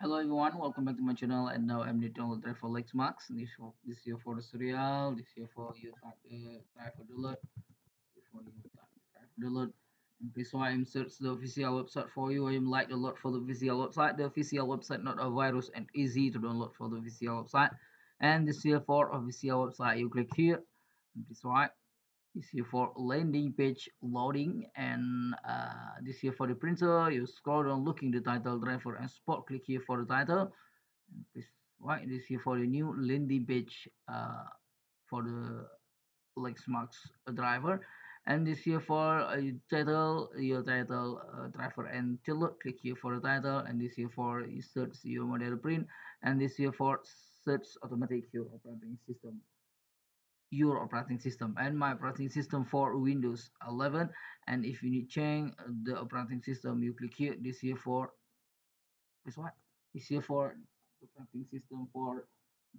Hello everyone, welcome back to my channel and now I'm Nitro Driver Lexmark. This for this year for the serial, this year for you type the driver download, for you download. And please why I'm search the official website for you. I'm like a lot for the official website. The official website not a virus and easy to download for the official website. And this year for official website you click here. And please why this here for landing page loading and uh, this here for the printer. You scroll down looking the title driver and spot click here for the title. And this right this here for the new landing page uh, for the Lexmark driver. And this here for uh, title your title uh, driver and title click here for the title and this here for search your model print. And this here for search automatic your operating system your operating system and my operating system for windows 11 and if you need change uh, the operating system you click here this here for this what? This here for operating system for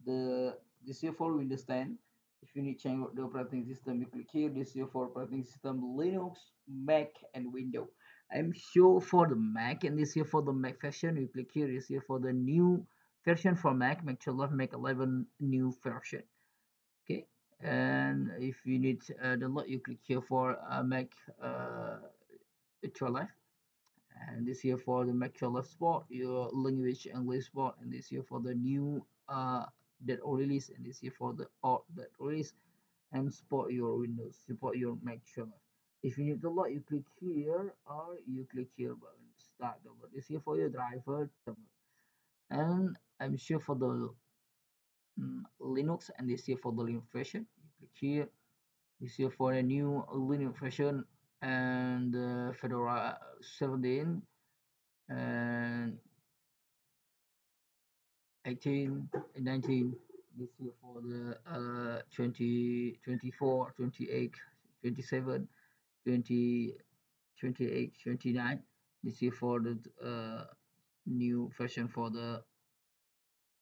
the this here for windows 10 if you need change the operating system you click here this here for operating system linux mac and windows i'm sure for the mac and this here for the mac version you click here this here for the new version for mac. Make sure love mac 11 new version. Okay and if you need uh, lot, you click here for uh, Mac uh, Life and this here for the Mac Life Sport your language English Sport and this here for the new uh, that release. And this here for the art that release. And support your Windows support your Mac Life if you need the lot you click here or you click here button. Start download this here for your driver and I'm sure for the um, Linux and this here for the Linux version. You click here this here for a new Linux version and uh, Fedora 17 and 18 and 19 this year for the uh 20 24 28 27 20 28 29 this year for the uh new version for the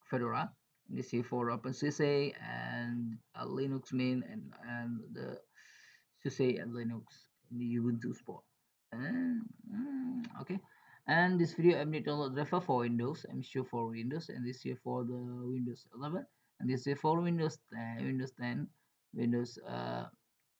Fedora this is for OpenSUSE and uh, Linux Mint and, and the SUSE and Linux in the Ubuntu support. And, okay, and this video I'm going to driver for Windows. I'm sure for Windows, and this here for the Windows 11, and this here for Windows 10, Windows 10, Windows uh,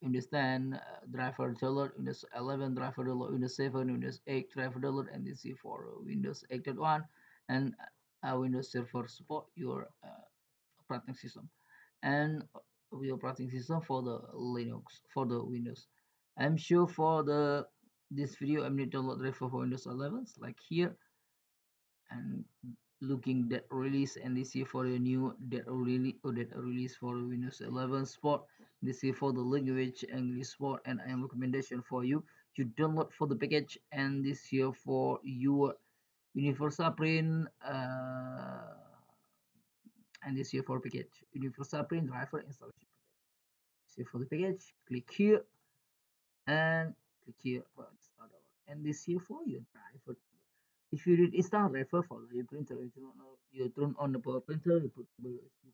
Windows 10 uh, driver download, Windows 11 driver download, Windows 7, Windows 8 driver download, and this is for Windows 8.1 and Windows Server support your uh, operating system. And your operating system for the Linux for the Windows. I'm sure for the this video I'm need to download driver for Windows 11 like here. And looking that release and this here for the new that release or that release for Windows 11 support. This here for the language English support and I am recommendation for you. You download for the package and this here for your universal print uh, and this here for package. Universal print driver installation package. See for the package. Click here. And click here for install and this here for your driver. If you did install driver for your printer you turn on you turn on the power printer you put the USB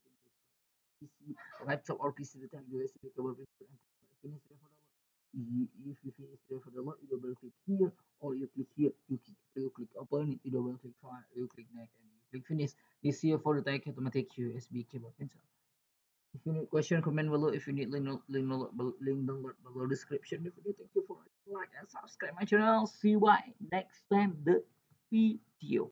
PC laptop or PC to USB cable printer and finish driver if you finish driver download you double click here or you click here you click you click open it you double click try you click next and you click finish this here for the take automatic usb cable printer. If you need question comment below. If you need link link link download below description. Video thank you for like and subscribe my channel. See you bye next time. The video